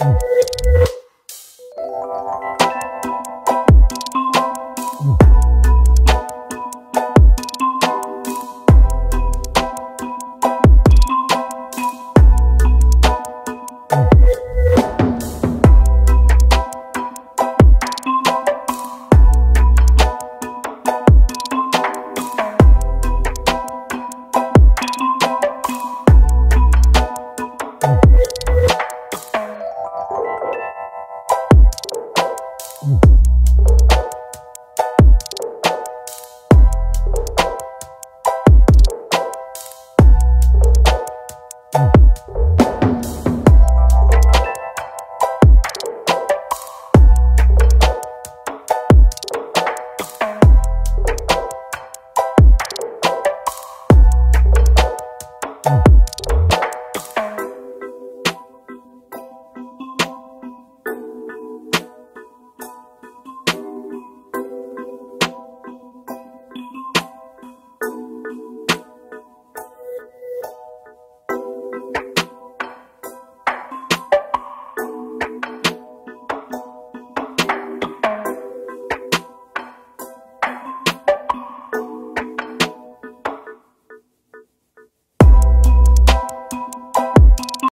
you